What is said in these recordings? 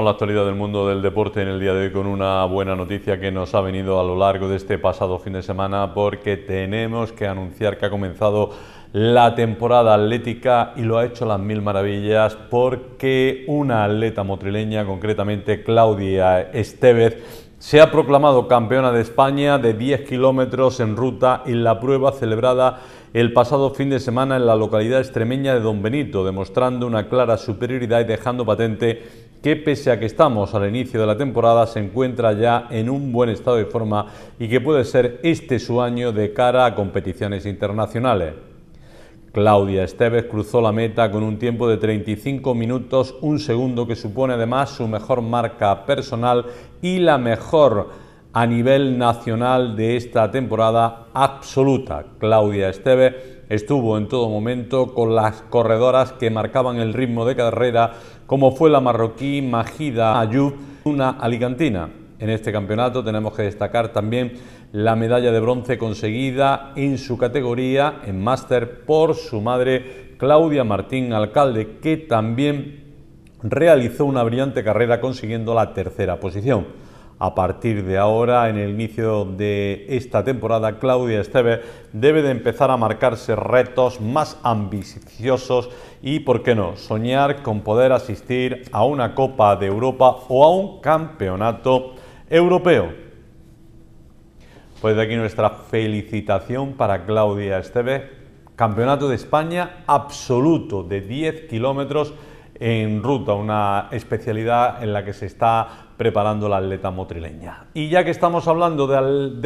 La actualidad del mundo del deporte en el día de hoy con una buena noticia que nos ha venido a lo largo de este pasado fin de semana porque tenemos que anunciar que ha comenzado la temporada atlética y lo ha hecho las mil maravillas porque una atleta motrileña, concretamente Claudia Estevez, se ha proclamado campeona de España de 10 kilómetros en ruta en la prueba celebrada el pasado fin de semana en la localidad extremeña de Don Benito, demostrando una clara superioridad y dejando patente que pese a que estamos al inicio de la temporada se encuentra ya en un buen estado de forma y que puede ser este su año de cara a competiciones internacionales. Claudia Esteves cruzó la meta con un tiempo de 35 minutos, un segundo que supone además su mejor marca personal y la mejor a nivel nacional de esta temporada absoluta. Claudia Esteve estuvo en todo momento con las corredoras que marcaban el ritmo de carrera, como fue la marroquí Majida Ayub, una alicantina. En este campeonato tenemos que destacar también la medalla de bronce conseguida en su categoría en máster por su madre Claudia Martín Alcalde, que también realizó una brillante carrera consiguiendo la tercera posición. A partir de ahora, en el inicio de esta temporada, Claudia Esteve debe de empezar a marcarse retos más ambiciosos y, por qué no, soñar con poder asistir a una Copa de Europa o a un campeonato europeo. Pues de aquí nuestra felicitación para Claudia Esteve, campeonato de España absoluto de 10 kilómetros en ruta, una especialidad en la que se está preparando la atleta motrileña. Y ya que estamos hablando de,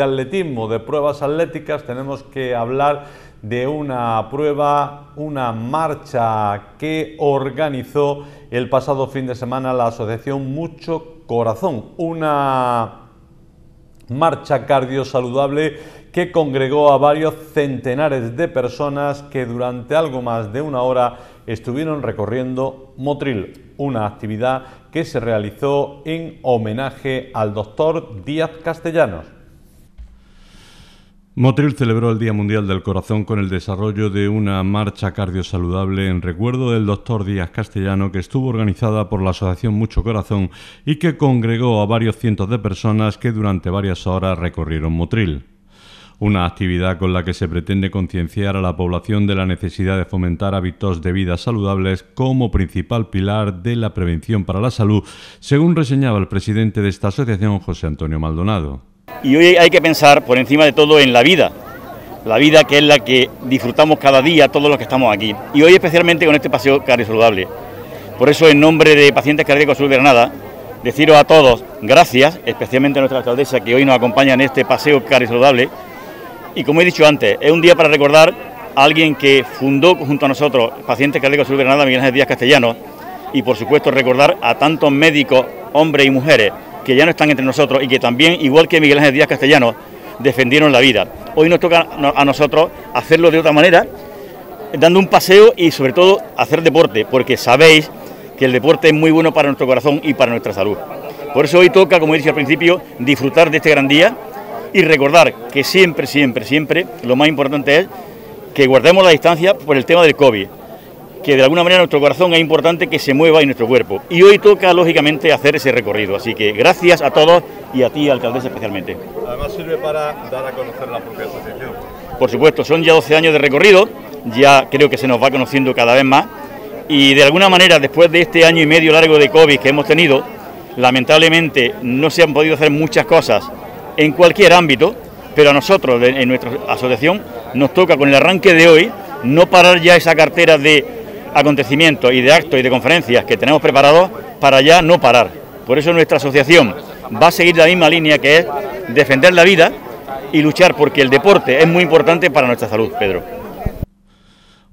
atletismo, de pruebas atléticas, tenemos que hablar de una prueba, una marcha que organizó el pasado fin de semana la Asociación Mucho Corazón, una marcha cardiosaludable que congregó a varios centenares de personas que durante algo más de una hora estuvieron recorriendo Motril, una actividad que se realizó en homenaje al doctor Díaz Castellanos. Motril celebró el Día Mundial del Corazón con el desarrollo de una marcha cardiosaludable en recuerdo del doctor Díaz Castellano que estuvo organizada por la Asociación Mucho Corazón y que congregó a varios cientos de personas que durante varias horas recorrieron Motril una actividad con la que se pretende concienciar a la población de la necesidad de fomentar hábitos de vida saludables como principal pilar de la prevención para la salud, según reseñaba el presidente de esta asociación, José Antonio Maldonado. Y hoy hay que pensar por encima de todo en la vida, la vida que es la que disfrutamos cada día todos los que estamos aquí. Y hoy especialmente con este paseo saludable. Por eso, en nombre de Pacientes Cardíacos Sur de Granada, deciros a todos gracias, especialmente a nuestra alcaldesa que hoy nos acompaña en este paseo saludable y como he dicho antes, es un día para recordar a alguien que fundó junto a nosotros Pacientes Cardíacos Sur Granada, Miguel Ángel Díaz Castellanos, y por supuesto recordar a tantos médicos, hombres y mujeres, que ya no están entre nosotros y que también, igual que Miguel Ángel Díaz Castellanos, defendieron la vida. Hoy nos toca a nosotros hacerlo de otra manera, dando un paseo y sobre todo hacer deporte, porque sabéis que el deporte es muy bueno para nuestro corazón y para nuestra salud. Por eso hoy toca, como he dicho al principio, disfrutar de este gran día y recordar que siempre, siempre, siempre lo más importante es que guardemos la distancia por el tema del COVID, que de alguna manera nuestro corazón es importante que se mueva en nuestro cuerpo. Y hoy toca, lógicamente, hacer ese recorrido. Así que gracias a todos y a ti, alcaldesa, especialmente. Además sirve para dar a conocer la propia asociación. Por supuesto, son ya 12 años de recorrido, ya creo que se nos va conociendo cada vez más. Y de alguna manera, después de este año y medio largo de COVID que hemos tenido, lamentablemente no se han podido hacer muchas cosas en cualquier ámbito, pero a nosotros en nuestra asociación nos toca con el arranque de hoy no parar ya esa cartera de acontecimientos y de actos y de conferencias que tenemos preparados para ya no parar. Por eso nuestra asociación va a seguir la misma línea que es defender la vida y luchar porque el deporte es muy importante para nuestra salud, Pedro.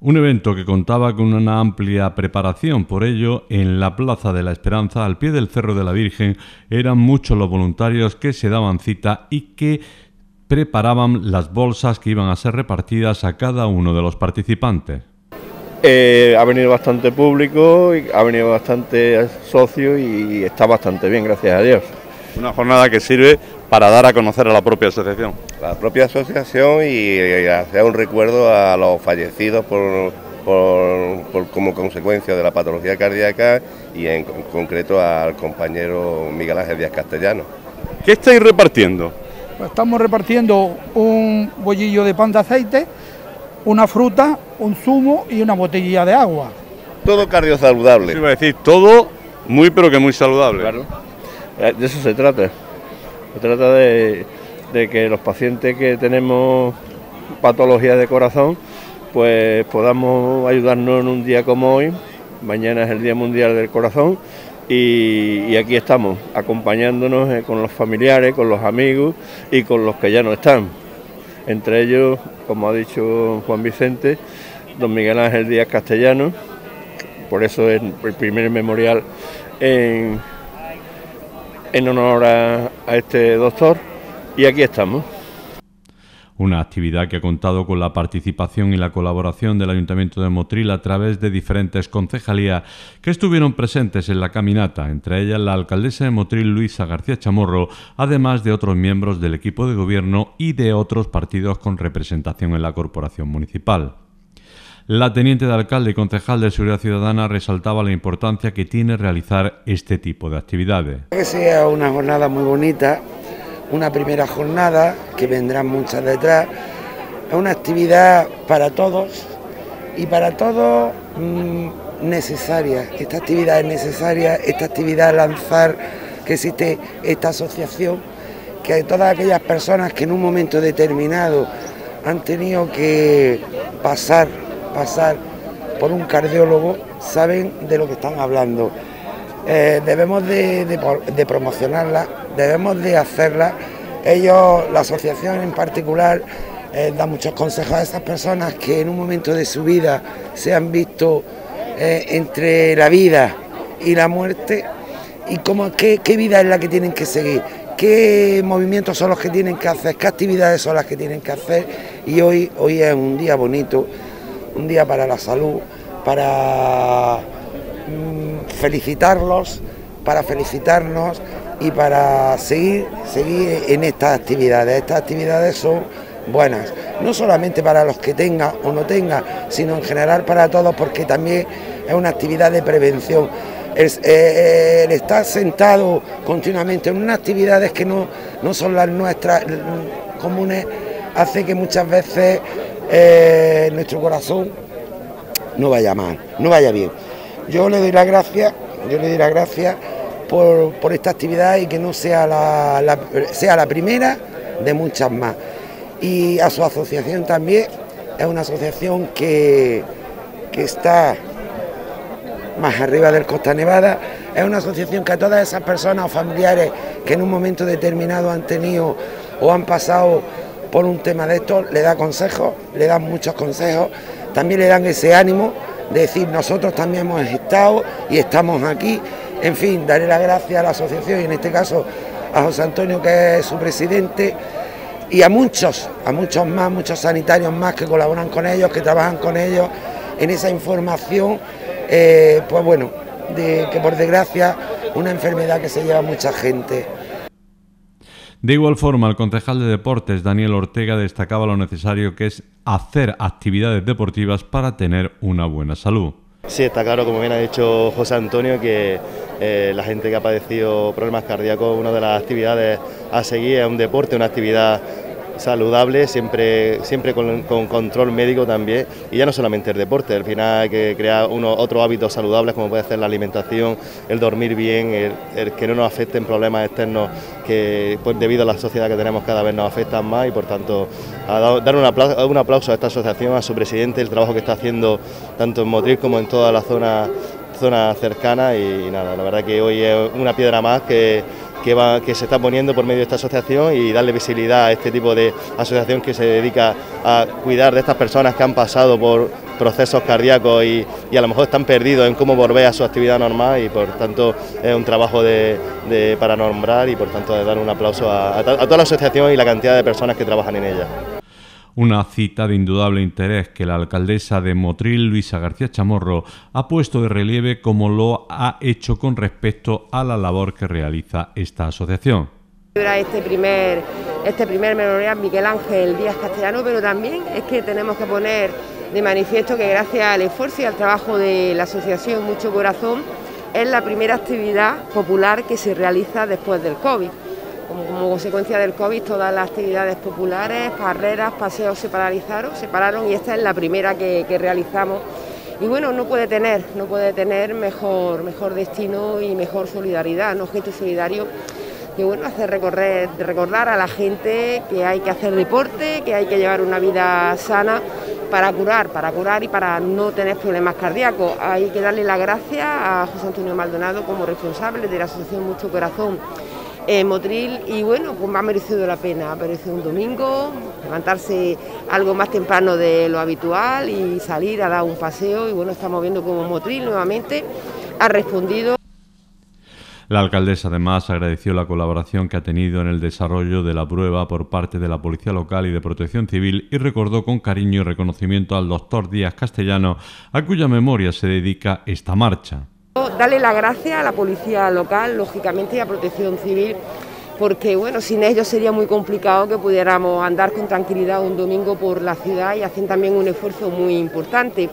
Un evento que contaba con una amplia preparación, por ello, en la Plaza de la Esperanza, al pie del Cerro de la Virgen, eran muchos los voluntarios que se daban cita y que preparaban las bolsas que iban a ser repartidas a cada uno de los participantes. Eh, ha venido bastante público, ha venido bastante socio y está bastante bien, gracias a Dios. Una jornada que sirve para dar a conocer a la propia asociación. La propia asociación y, hacer un recuerdo a los fallecidos por, por, como consecuencia de la patología cardíaca y en concreto al compañero Miguel Ángel Díaz Castellano. ¿Qué estáis repartiendo? Pues estamos repartiendo un bollillo de pan de aceite, una fruta, un zumo y una botellilla de agua. Todo cardiosaludable. Sí, iba a decir, todo muy pero que muy saludable. Claro. Eh, de eso se trata. Se trata de, que los pacientes que tenemos patología de corazón pues podamos ayudarnos en un día como hoy. Mañana es el Día Mundial del Corazón y, aquí estamos, acompañándonos eh, con los familiares, con los amigos y con los que ya no están. Entre ellos, como ha dicho Juan Vicente, don Miguel Ángel Díaz Castellano, por eso es el primer memorial en, honor a este doctor, y aquí estamos una actividad que ha contado con la participación y la colaboración del Ayuntamiento de Motril a través de diferentes concejalías que estuvieron presentes en la caminata, entre ellas la alcaldesa de Motril Luisa García Chamorro, además de otros miembros del equipo de gobierno y de otros partidos con representación en la corporación municipal. La teniente de alcalde y concejal de Seguridad Ciudadana resaltaba la importancia que tiene realizar este tipo de actividades. Que sea una jornada muy bonita una primera jornada, que vendrán muchas detrás. Es una actividad para todos y para todos mm, necesaria. Esta actividad es necesaria, esta actividad lanzar que existe esta asociación, que todas aquellas personas que en un momento determinado han tenido que pasar, pasar por un cardiólogo, saben de lo que están hablando. Eh, debemos de, promocionarla, debemos de hacerla. Ellos, la asociación en particular, eh, da muchos consejos a esas personas que en un momento de su vida se han visto eh, entre la vida y la muerte y cómo, qué, qué vida es la que tienen que seguir, qué movimientos son los que tienen que hacer, qué actividades son las que tienen que hacer. Y hoy, hoy es un día bonito, un día para la salud, para Mm, felicitarlos, para felicitarnos y para seguir, seguir en estas actividades. Estas actividades son buenas, no solamente para los que tengan o no tengan, sino en general para todos, porque también es una actividad de prevención. El, eh, estar sentado continuamente en unas actividades que no, no son las nuestras mm, comunes hace que muchas veces eh, nuestro corazón no vaya mal, no vaya bien. Yo le doy las gracias, yo le doy las gracias por, esta actividad y que no sea la, sea la primera de muchas más. Y a su asociación también, es una asociación que, que está más arriba del Costa Nevada, es una asociación que a todas esas personas o familiares que en un momento determinado han tenido o han pasado por un tema de esto, le da consejos, le dan muchos consejos, también le dan ese ánimo decir nosotros también hemos estado y estamos aquí. En fin, daré las gracias a la asociación y en este caso a José Antonio que es su presidente y a muchos, a muchos más, muchos sanitarios más que colaboran con ellos, que trabajan con ellos en esa información, eh, pues bueno, de que por desgracia una enfermedad que se lleva mucha gente. De igual forma, el concejal de deportes, Daniel Ortega, destacaba lo necesario que es hacer actividades deportivas para tener una buena salud. Sí, está claro, como bien ha dicho José Antonio, que eh, la gente que ha padecido problemas cardíacos, una de las actividades a seguir es un deporte, una actividad saludable, siempre, siempre con, control médico también, y ya no solamente el deporte, al final hay que crear otros hábitos saludables como puede ser la alimentación, el dormir bien, el, que no nos afecten problemas externos que pues, debido a la sociedad que tenemos cada vez nos afectan más y por tanto dar un aplauso, un aplauso a esta asociación, a su presidente, el trabajo que está haciendo tanto en Motril como en toda la zona zona cercana. Y nada, la verdad que hoy es una piedra más que que, se está poniendo por medio de esta asociación y darle visibilidad a este tipo de asociación que se dedica a cuidar de estas personas que han pasado por procesos cardíacos y, a lo mejor están perdidos en cómo volver a su actividad normal y por tanto es un trabajo de, para nombrar y por tanto de dar un aplauso a toda la asociación y la cantidad de personas que trabajan en ella. Una cita de indudable interés que la alcaldesa de Motril, Luisa García Chamorro, ha puesto de relieve como lo ha hecho con respecto a la labor que realiza esta asociación. Este primer, este primer memorial Miguel Ángel Díaz Castellano, pero también es que tenemos que poner de manifiesto que gracias al esfuerzo y al trabajo de la Asociación Mucho Corazón es la primera actividad popular que se realiza después del COVID. Como, consecuencia del COVID, todas las actividades populares, carreras, paseos se paralizaron, se pararon y esta es la primera que, realizamos. Y bueno, no puede tener, no puede tener mejor, mejor destino y mejor solidaridad, ¿no? gesto solidario que bueno, hace recorrer, recordar a la gente que hay que hacer deporte, que hay que llevar una vida sana para curar, para curar y para no tener problemas cardíacos. Hay que darle las gracias a José Antonio Maldonado como responsable de la Asociación Mucho Corazón en Motril y bueno, pues ha merecido la pena, ha merecido un domingo, levantarse algo más temprano de lo habitual y salir a dar un paseo y bueno, estamos viendo como Motril nuevamente ha respondido. La alcaldesa además agradeció la colaboración que ha tenido en el desarrollo de la prueba por parte de la Policía Local y de Protección Civil y recordó con cariño y reconocimiento al doctor Díaz Castellano, a cuya memoria se dedica esta marcha. Darle la gracia a la Policía Local, lógicamente, y a Protección Civil porque bueno, sin ellos sería muy complicado que pudiéramos andar con tranquilidad un domingo por la ciudad y hacen también un esfuerzo muy importante.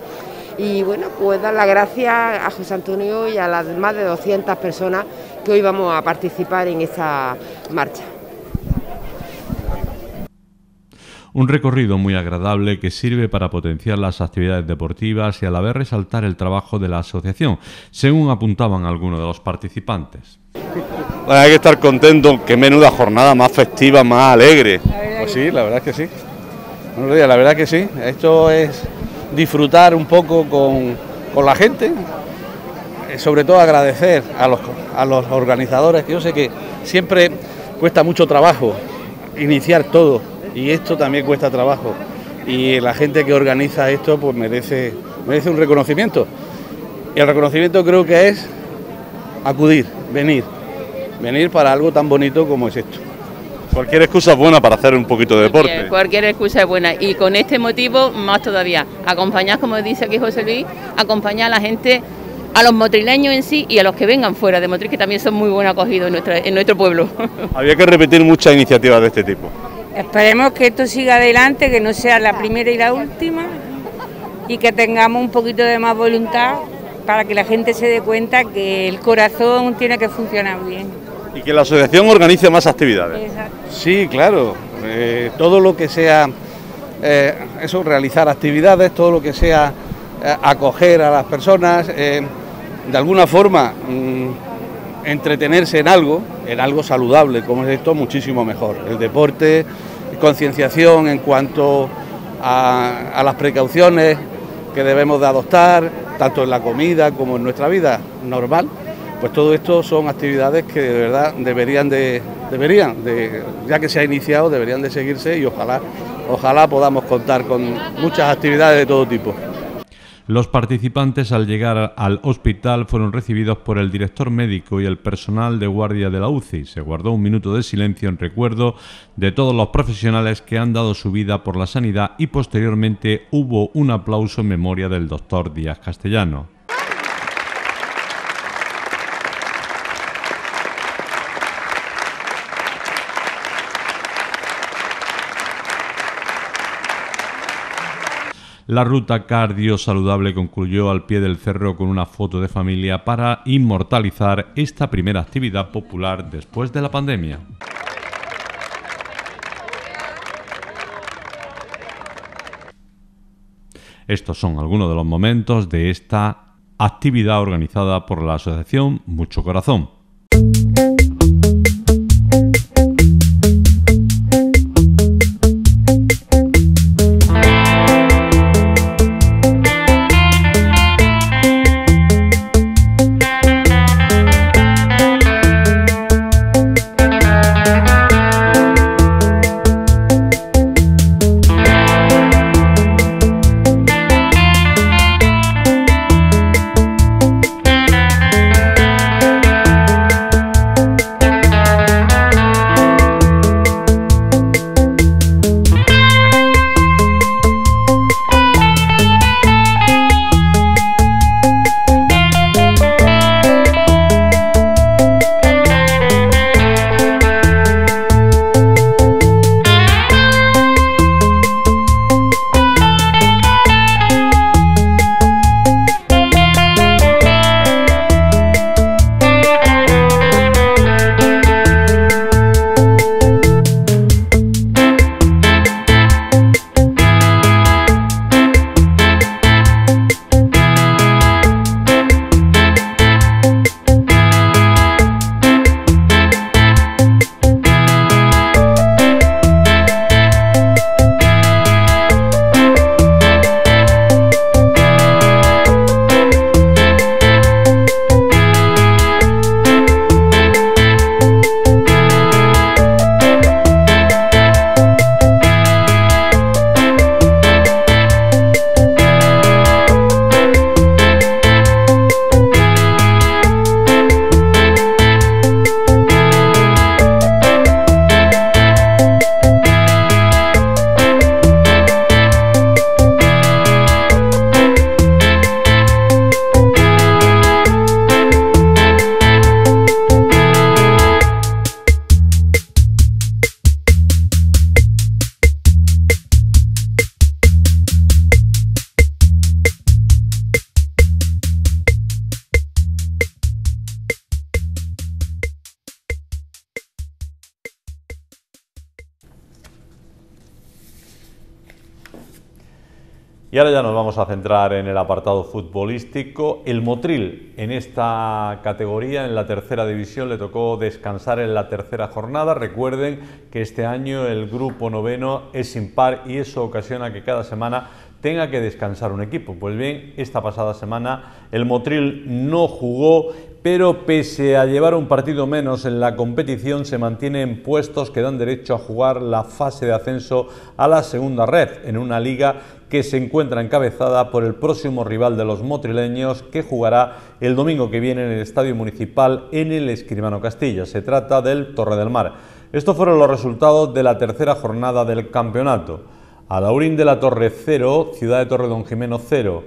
Y bueno, pues dar las gracias a José Antonio y a las más de 200 personas que hoy vamos a participar en esta marcha. Un recorrido muy agradable que sirve para potenciar las actividades deportivas y a la vez resaltar el trabajo de la asociación, según apuntaban algunos de los participantes. hay que estar contento, que menuda jornada más festiva, más alegre. Pues sí, la verdad es que sí. La verdad que sí. Esto es disfrutar un poco con, la gente, eh, sobre todo agradecer a los, a los organizadores, que yo sé que siempre cuesta mucho trabajo iniciar todo y esto también cuesta trabajo y la gente que organiza esto pues merece, merece un reconocimiento y el reconocimiento creo que es acudir, venir, venir para algo tan bonito como es esto. Cualquier excusa es buena para hacer un poquito de deporte. Cualquier, excusa es buena y con este motivo más todavía. Acompañar, como dice aquí José Luis, acompañar a la gente, a los motrileños en sí y a los que vengan fuera de Motril, que también son muy buen acogidos en, nuestra, en nuestro pueblo. Había que repetir muchas iniciativas de este tipo. Esperemos que esto siga adelante, que no sea la primera y la última y que tengamos un poquito de más voluntad para que la gente se dé cuenta que el corazón tiene que funcionar bien. Y que la asociación organice más actividades. Exacto. Sí, claro. Eh, todo lo que sea eh, eso, realizar actividades, todo lo que sea eh, acoger a las personas, de alguna forma mm, entretenerse en algo, en algo saludable, como es esto, muchísimo mejor. El deporte, concienciación en cuanto a, a las precauciones que debemos de adoptar, tanto en la comida como en nuestra vida normal pues todo esto son actividades que de verdad deberían de, deberían de, ya que se ha iniciado, deberían de seguirse y ojalá, ojalá podamos contar con muchas actividades de todo tipo. Los participantes al llegar al hospital fueron recibidos por el director médico y el personal de guardia de la UCI. Se guardó un minuto de silencio en recuerdo de todos los profesionales que han dado su vida por la sanidad y posteriormente hubo un aplauso en memoria del doctor Díaz Castellano. La ruta cardio saludable concluyó al pie del cerro con una foto de familia para inmortalizar esta primera actividad popular después de la pandemia. Estos son algunos de los momentos de esta actividad organizada por la Asociación Mucho Corazón. Y ahora ya nos vamos a centrar en el apartado futbolístico. El Motril en esta categoría, en la tercera división, le tocó descansar en la tercera jornada. Recuerden que este año el grupo noveno es impar y eso ocasiona que cada semana tenga que descansar un equipo. Pues bien, esta pasada semana el Motril no jugó, pero pese a llevar un partido menos en la competición, se mantiene en puestos que dan derecho a jugar la fase de ascenso a la segunda red, en una liga que se encuentra encabezada por el próximo rival de los motrileños que jugará el domingo que viene en el Estadio Municipal en el Escribano Castilla. Se trata del Torre del Mar. Estos fueron los resultados de la tercera jornada del campeonato. Alaurín de la Torre 0, Ciudad de Torre Don Jimeno 0,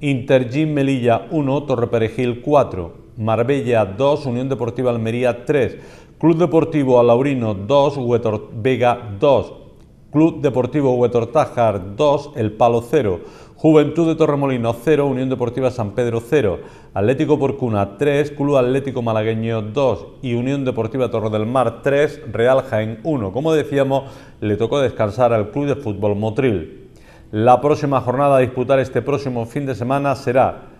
Intergym Melilla 1, Torre Perejil 4, Marbella 2, Unión Deportiva Almería 3, Club Deportivo Alaurino 2, Huetor Vega 2, Club Deportivo Huetor Tájar 2, El Palo 0, Juventud de Torremolino 0, Unión Deportiva San Pedro 0, Atlético Porcuna 3, Club Atlético Malagueño 2 y Unión Deportiva Torre del Mar 3, Real Jaén 1. Como decíamos, le tocó descansar al Club de Fútbol Motril. La próxima jornada a disputar este próximo fin de semana será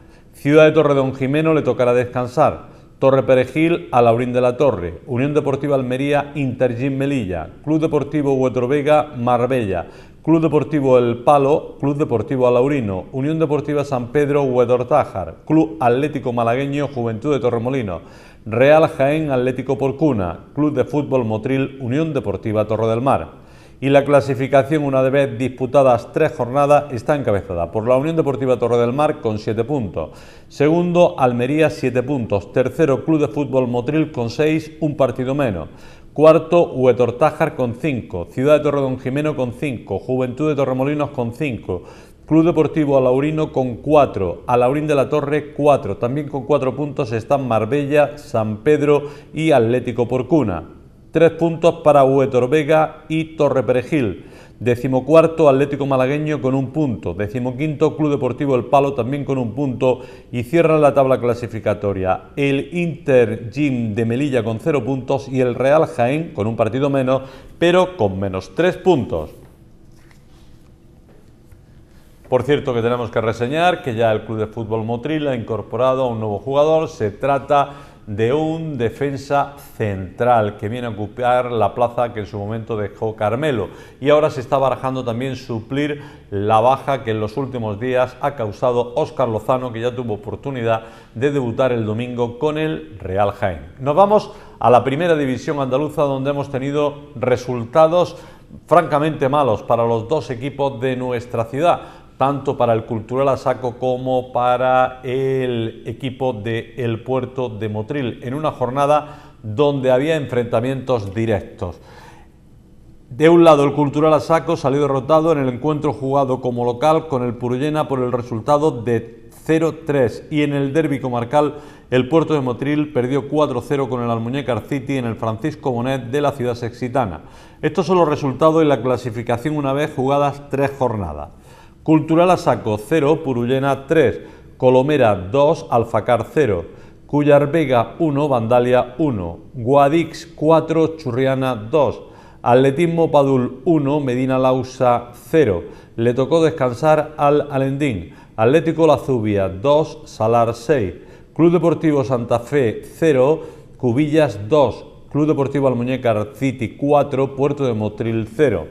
Ciudad de Torre Don Jimeno le tocará descansar, Torre Perejil a Laurín de la Torre, Unión Deportiva Almería Intergym Melilla, Club Deportivo Huetro Vega Marbella, Club Deportivo El Palo, Club Deportivo Alaurino, Unión Deportiva San Pedro Huedortájar, Club Atlético Malagueño Juventud de Torremolino, Real Jaén Atlético Porcuna, Club de Fútbol Motril Unión Deportiva Torre del Mar y la clasificación, una vez disputadas tres jornadas, está encabezada por la Unión Deportiva Torre del Mar con siete puntos. Segundo, Almería, siete puntos. Tercero, Club de Fútbol Motril con seis, un partido menos. Cuarto, Huetortájar con cinco. Ciudad de Torre Don Jimeno con cinco. Juventud de Torremolinos con cinco. Club Deportivo Alaurino con cuatro. Alaurín de la Torre cuatro. También con cuatro puntos están Marbella, San Pedro y Atlético Porcuna. Tres puntos para Huetor Vega y Torre Perejil. Decimocuarto Atlético Malagueño con un punto. Decimoquinto Club Deportivo El Palo también con un punto. Y cierra la tabla clasificatoria el Inter Gym de Melilla con cero puntos y el Real Jaén con un partido menos, pero con menos tres puntos. Por cierto que tenemos que reseñar que ya el Club de Fútbol Motril ha incorporado a un nuevo jugador. Se trata de un defensa central que viene a ocupar la plaza que en su momento dejó Carmelo y ahora se está barajando también suplir la baja que en los últimos días ha causado Óscar Lozano que ya tuvo oportunidad de debutar el domingo con el Real Jaén. Nos vamos a la primera división andaluza donde hemos tenido resultados francamente malos para los dos equipos de nuestra ciudad tanto para el Cultural Asaco como para el equipo del el Puerto de Motril, en una jornada donde había enfrentamientos directos. De un lado, el Cultural Asaco salió derrotado en el encuentro jugado como local con el Purullena por el resultado de 0-3 y en el derbi comarcal el Puerto de Motril perdió 4-0 con el Almuñécar City en el Francisco Bonet de la ciudad sexitana. Estos son los resultados en la clasificación una vez jugadas tres jornadas. Cultural Asaco 0, Purullena 3, Colomera 2, Alfacar 0, Cuyar Vega 1, Vandalia 1, Guadix 4, Churriana 2, Atletismo Padul 1, Medina Lausa 0. Le tocó descansar al Alendín. Atlético La Zubia 2, Salar 6. Club Deportivo Santa Fe 0, Cubillas 2. Club Deportivo Almuñécar City 4, Puerto de Motril 0.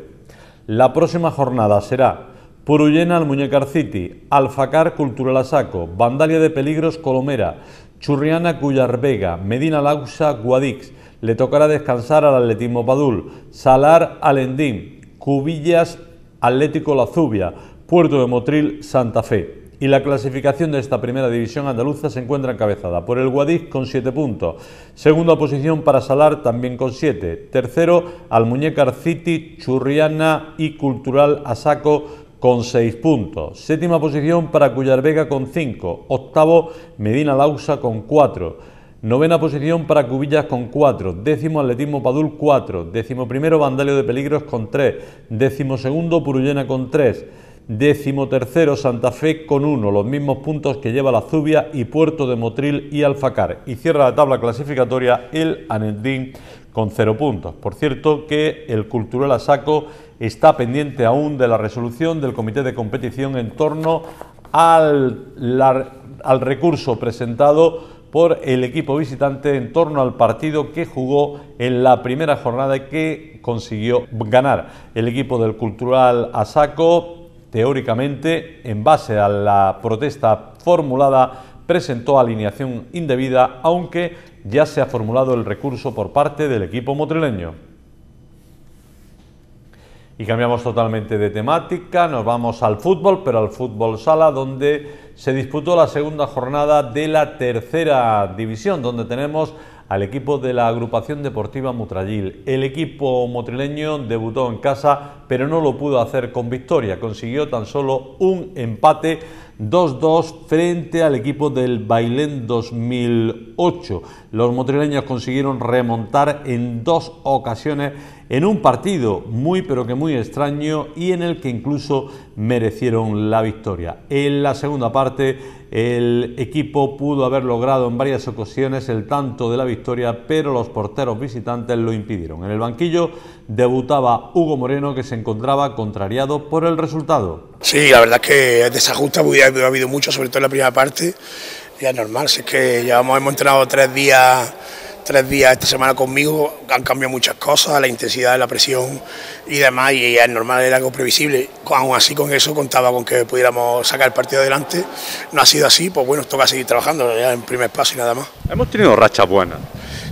La próxima jornada será Purullena Almuñécar City, Alfacar Cultural Asaco, Vandalia de Peligros Colomera, Churriana Cuyar Vega, Medina Lausa Guadix. Le tocará descansar al Atletismo Padul, Salar Alendín, Cubillas Atlético La Zubia, Puerto de Motril Santa Fe. Y la clasificación de esta primera división andaluza se encuentra encabezada por el Guadix con 7 puntos. Segunda posición para Salar también con 7. Tercero Almuñécar City, Churriana y Cultural Asaco con 6 puntos. Séptima posición para Cuyar Vega con 5. Octavo Medina Lausa con 4. Novena posición para Cubillas con 4. Décimo Atletismo Padul 4. Décimo primero Vandalio de Peligros con 3. Décimo segundo Purullena con 3. Décimo tercero Santa Fe con 1. Los mismos puntos que lleva la Zubia y Puerto de Motril y Alfacar. Y cierra la tabla clasificatoria el Anendín con cero puntos. Por cierto que el Cultural Asaco está pendiente aún de la resolución del comité de competición en torno al, recurso presentado por el equipo visitante en torno al partido que jugó en la primera jornada que consiguió ganar el equipo del Cultural Asaco. Teóricamente, en base a la protesta formulada, presentó alineación indebida, aunque ya se ha formulado el recurso por parte del equipo motrileño. Y cambiamos totalmente de temática, nos vamos al fútbol, pero al fútbol sala, donde se disputó la segunda jornada de la tercera división, donde tenemos al equipo de la agrupación deportiva Mutrayil. El equipo motrileño debutó en casa, pero no lo pudo hacer con victoria. Consiguió tan solo un empate 2-2 frente al equipo del Bailén 2008. Los motrileños consiguieron remontar en dos ocasiones en un partido muy pero que muy extraño y en el que incluso merecieron la victoria. En la segunda parte el equipo pudo haber logrado en varias ocasiones el tanto de la victoria, pero los porteros visitantes lo impidieron. En el banquillo debutaba Hugo Moreno que se encontraba contrariado por el resultado. Sí, la verdad es que desajuste ha habido mucho, sobre todo en la primera parte, y es normal, si es que llevamos, hemos entrenado tres días tres días esta semana conmigo, han cambiado muchas cosas, la intensidad, la presión y demás, y es normal, era algo previsible. Aún así con eso contaba con que pudiéramos sacar el partido adelante. No ha sido así, pues bueno, toca seguir trabajando ya en primer paso y nada más. Hemos tenido rachas buenas.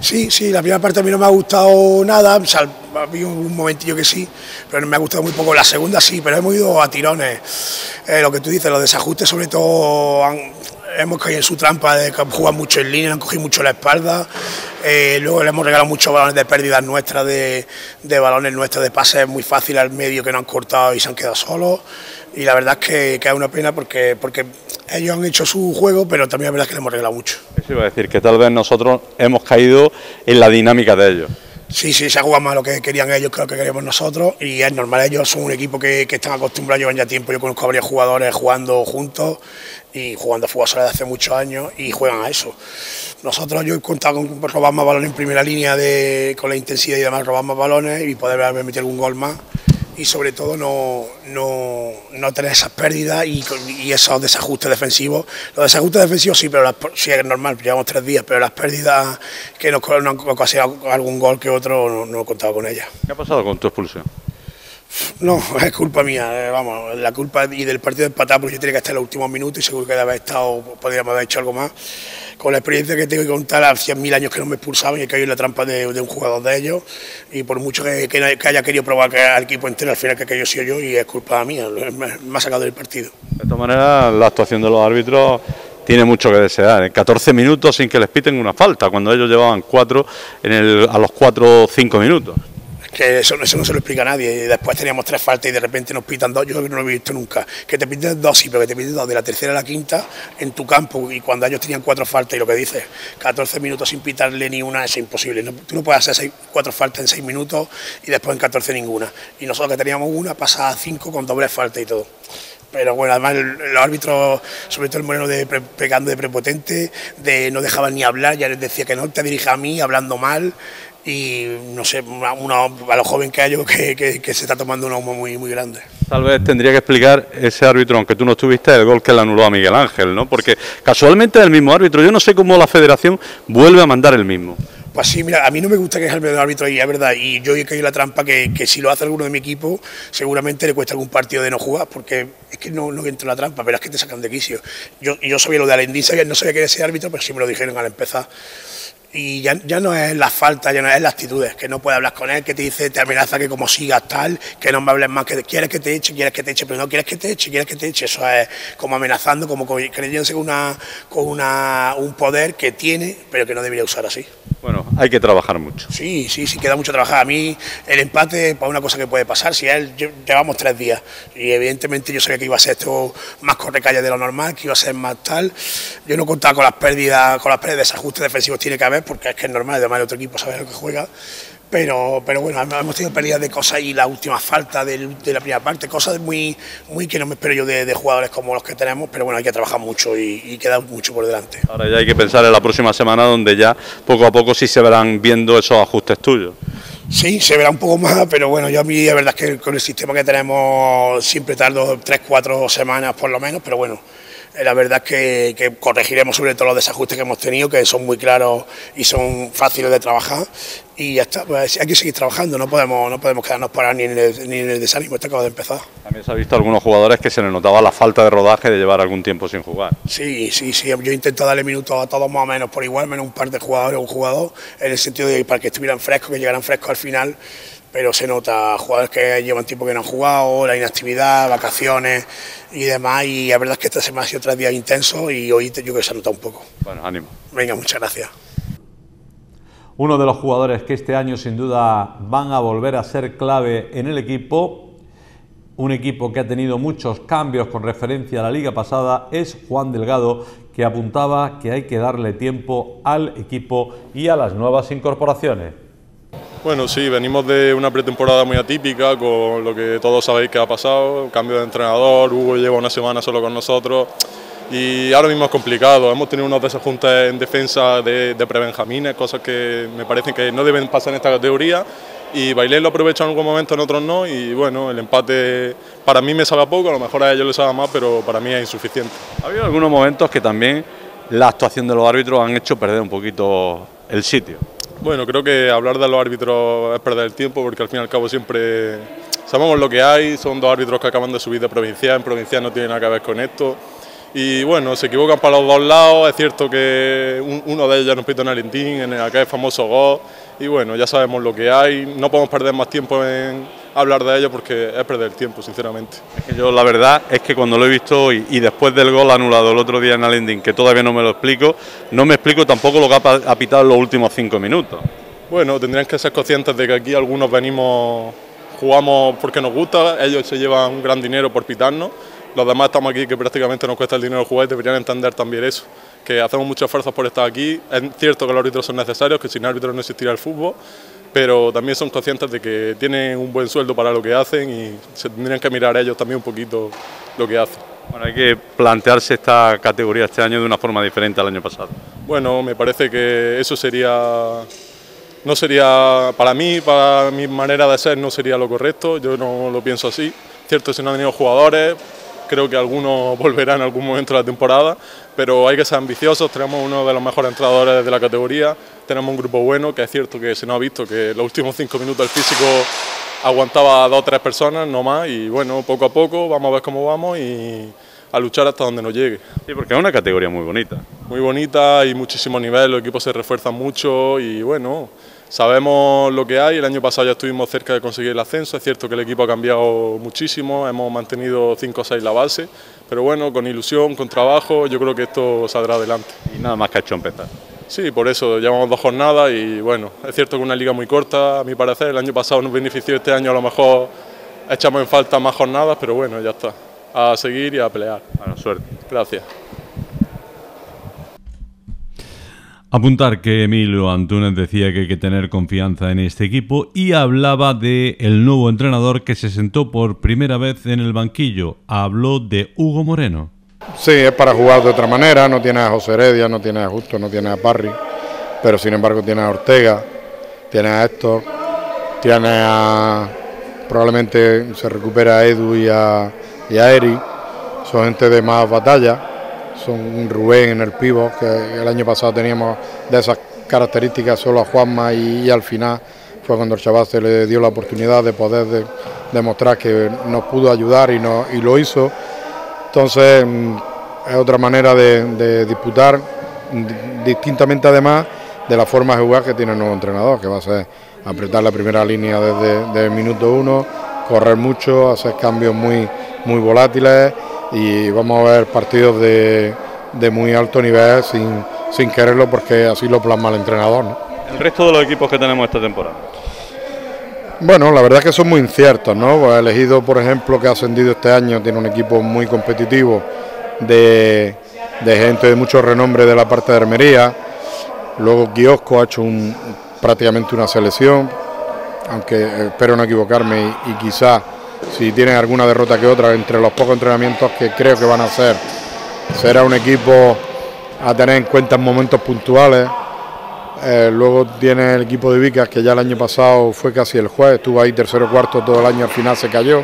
Sí, sí, la primera parte a mí no me ha gustado nada, ha habido un momentillo que sí, pero me ha gustado muy poco. La segunda sí, pero hemos ido a tirones. Eh, lo que tú dices, los desajustes sobre todo han, hemos caído en su trampa de jugar mucho en línea, han cogido mucho la espalda. Eh, luego le hemos regalado muchos balones de pérdidas nuestras, de, balones nuestros, de pases muy fácil al medio que no han cortado y se han quedado solos. Y la verdad es que, que es una pena porque, porque ellos han hecho su juego, pero también la verdad es que le hemos regalado mucho. Eso iba a decir, que tal vez nosotros hemos caído en la dinámica de ellos. Sí, sí, se ha jugado más lo que querían ellos que lo que queríamos nosotros y es normal, ellos son un equipo que, están acostumbrados, llevan ya tiempo, yo conozco a varios jugadores jugando juntos y jugando a fútbol desde hace muchos años y juegan a eso. Nosotros yo he contado con robar más balones en primera línea de, con la intensidad y demás, robar más balones y poder haber metido algún gol más y sobre todo no, no, no tener esas pérdidas y, esos desajustes defensivos. Los desajustes defensivos sí, pero las, sí es normal, llevamos tres días, pero las pérdidas que nos, han ocasionado algún gol que otro no, he contado con ellas. ¿Qué ha pasado con tu expulsión? No, es culpa mía, eh, vamos, la culpa y del partido de empatar porque yo tenía que estar en los últimos minutos y seguro que de haber estado, podríamos haber hecho algo más con la experiencia que tengo que contar, hacía mil años que no me expulsaban y he caído en la trampa de, un jugador de ellos. Y por mucho que, haya querido probar que al equipo entero, al final que aquello sido yo y es culpa mía, me, ha sacado del partido. De todas maneras, la actuación de los árbitros tiene mucho que desear. 14 minutos sin que les piten una falta, cuando ellos llevaban cuatro en a los 4 o 5 minutos que eso, no se lo explica a nadie. Y después teníamos tres faltas y de repente nos pitan dos, yo no lo he visto nunca. Que te piten dos, sí, pero que te piten dos de la tercera a la quinta en tu campo y cuando ellos tenían cuatro faltas y lo que dices, 14 minutos sin pitarle ni una es imposible. tú no puedes hacer cuatro faltas en seis minutos y después en 14 ninguna. Y nosotros que teníamos una pasaba a cinco con doble falta y todo pero bueno, además los árbitros, sobre todo el Moreno, de pegando de prepotente, de no dejaban ni hablar, ya les decía que no te dirija a mí, hablando mal, y no sé, a lo joven que hay yo que, que, se está tomando un humo muy, muy grande. Tal vez tendría que explicar ese árbitro, aunque tú no estuviste, el gol que le anuló a Miguel Ángel, ¿no? Porque casualmente es el mismo árbitro, yo no sé cómo la federación vuelve a mandar el mismo. Pues sí, mira, a mí no me gusta quejarme del árbitro y es verdad, y yo he caído la trampa que, que, si lo hace alguno de mi equipo, seguramente le cuesta algún partido de no jugar, porque es que no, no entro en la trampa, pero es que te sacan de quicio. Yo, yo sabía lo de Alendín, sabía, no sabía que era ese árbitro, pero sí me lo dijeron al empezar y ya, ya, no es la falta, ya no es la actitud, es que no puedes hablar con él, que te dice, te amenaza que como sigas tal, que no me hables más, que quieres que te eche, quieres que te eche, pero no quieres que te eche, quieres que te eche, eso es como amenazando, como creyéndose con, una, con una, un poder que tiene, pero que no debería usar así. Bueno, hay que trabajar mucho. Sí, sí, sí, queda mucho trabajar. A mí el empate, para una cosa que puede pasar, si él, llevamos tres días y evidentemente yo sabía que iba a ser esto más correcalle de lo normal, que iba a ser más tal. Yo no contaba con las pérdidas, con las pérdidas, desajustes defensivos tiene que haber vez, porque es que es normal, además el otro equipo sabe lo que juega, pero, pero bueno, hemos tenido pérdidas de cosas y la última falta de, la primera parte, cosas muy, muy que no me espero yo de, jugadores como los que tenemos, pero bueno, hay que trabajar mucho y, queda mucho por delante. Ahora ya hay que pensar en la próxima semana donde ya poco a poco sí se verán viendo esos ajustes tuyos. Sí, se verá un poco más, pero bueno, yo a mí la verdad es que con el sistema que tenemos siempre tardo tres, cuatro semanas por lo menos, pero bueno, la verdad es que, corregiremos sobre todo los desajustes que hemos tenido, que son muy claros y son fáciles de trabajar. Y ya está, pues hay que seguir trabajando, no podemos, no podemos quedarnos parados ni en el, ni en el desánimo, esto acaba de empezar. También se ha visto algunos jugadores que se les notaba la falta de rodaje de llevar algún tiempo sin jugar. Sí, sí, sí, yo intento darle minutos a todos más o menos por igual, menos un par de jugadores o un jugador, en el sentido de para que estuvieran frescos, que llegaran frescos al final pero se nota jugadores que llevan tiempo que no han jugado, la inactividad, vacaciones y demás. Y la verdad es que esta semana ha sido tres días intensos y hoy yo creo que se ha notado un poco. Bueno, ánimo. Venga, muchas gracias. Uno de los jugadores que este año sin duda van a volver a ser clave en el equipo, un equipo que ha tenido muchos cambios con referencia a la liga pasada, es Juan Delgado, que apuntaba que hay que darle tiempo al equipo y a las nuevas incorporaciones. Bueno, sí, venimos de una pretemporada muy atípica, con lo que todos sabéis que ha pasado, cambio de entrenador, Hugo lleva una semana solo con nosotros y ahora mismo es complicado. Hemos tenido unos desajustes en defensa de, de prebenjamines, cosas que me parecen que no deben pasar en esta categoría y Bailén lo aprovecha en algún momento, en otros no y bueno, el empate para mí me sabe poco, a lo mejor a ellos les sabe más, pero para mí es insuficiente. Ha habido algunos momentos que también la actuación de los árbitros han hecho perder un poquito el sitio. Bueno, creo que hablar de los árbitros es perder el tiempo porque al fin y al cabo siempre sabemos lo que hay, son dos árbitros que acaban de subir de provincial, en provincial no tiene nada que ver con esto. Y bueno, se equivocan para los dos lados, es cierto que uno de ellos nos pita en Alentín, en aquel famoso gol, y bueno, ya sabemos lo que hay, no podemos perder más tiempo en hablar de ello porque es perder el tiempo, sinceramente. yo la verdad es que cuando lo he visto hoy y después del gol anulado el otro día en Alendín, que todavía no me lo explico, no me explico tampoco lo que ha pitado en los últimos cinco minutos. Bueno, tendrían que ser conscientes de que aquí algunos venimos, jugamos porque nos gusta, ellos se llevan un gran dinero por pitarnos, los demás estamos aquí que prácticamente nos cuesta el dinero jugar y deberían entender también eso que hacemos muchas fuerzas por estar aquí. Es cierto que los árbitros son necesarios, que sin árbitros no existiría el fútbol, pero también son conscientes de que tienen un buen sueldo para lo que hacen y se tendrían que mirar ellos también un poquito lo que hacen. Bueno, hay que plantearse esta categoría este año de una forma diferente al año pasado. Bueno, me parece que eso sería, no sería, para mí, para mi manera de ser, no sería lo correcto, yo no lo pienso así. Cierto, si no han venido jugadores, creo que algunos volverán en algún momento de la temporada, pero hay que ser ambiciosos, tenemos uno de los mejores entrenadores de la categoría, tenemos un grupo bueno, que es cierto que se nos ha visto que los últimos cinco minutos el físico aguantaba a dos o tres personas, no más, y bueno, poco a poco vamos a ver cómo vamos y a luchar hasta donde nos llegue. Sí, porque es una categoría muy bonita. Muy bonita, y muchísimo nivel, los equipos se refuerzan mucho y bueno, Sabemos lo que hay, el año pasado ya estuvimos cerca de conseguir el ascenso, es cierto que el equipo ha cambiado muchísimo, hemos mantenido 5 o 6 la base, pero bueno, con ilusión, con trabajo, yo creo que esto saldrá adelante. Y nada más que ha hecho empezar. Sí, por eso llevamos dos jornadas y bueno, es cierto que una liga muy corta, a mi parecer, el año pasado nos benefició, este año a lo mejor echamos en falta más jornadas, pero bueno, ya está, a seguir y a pelear. Bueno, suerte. Gracias. Apuntar que Emilio Antúnez decía que hay que tener confianza en este equipo y hablaba de el nuevo entrenador que se sentó por primera vez en el banquillo. Habló de Hugo Moreno. Sí, es para jugar de otra manera, no tiene a José Heredia, no tiene a Justo, no tiene a Parry, pero sin embargo tiene a Ortega, tiene a Héctor, tiene a probablemente se recupera a Edu y a, y a Eri, son gente de más batalla son Rubén en el pivo, que el año pasado teníamos de esas características solo a Juanma y, al final fue cuando el chaval se le dio la oportunidad de poder demostrar que nos pudo ayudar y, no, y lo hizo. Entonces mm, es otra manera de, disputar, distintamente además de la forma de jugar que tiene el nuevo entrenador, que va a ser apretar la primera línea desde, el minuto uno, correr mucho, hacer cambios muy, muy volátiles y vamos a ver partidos de, muy alto nivel sin, sin, quererlo porque así lo plasma el entrenador. ¿El resto de los equipos que tenemos esta temporada? Bueno, la verdad es que son muy inciertos, ¿no? Pues elegido, por ejemplo, que ha ascendido este año, tiene un equipo muy competitivo de, gente de mucho renombre de la parte de Armería. Luego Kiosco ha hecho un, prácticamente una selección, aunque espero no equivocarme y, quizás si tienen alguna derrota que otra entre los pocos entrenamientos que creo que van a hacer, será un equipo a tener en cuenta en momentos puntuales. Eh, luego tiene el equipo de Vicas que ya el año pasado fue casi el juez, estuvo ahí tercero cuarto todo el año, al final se cayó.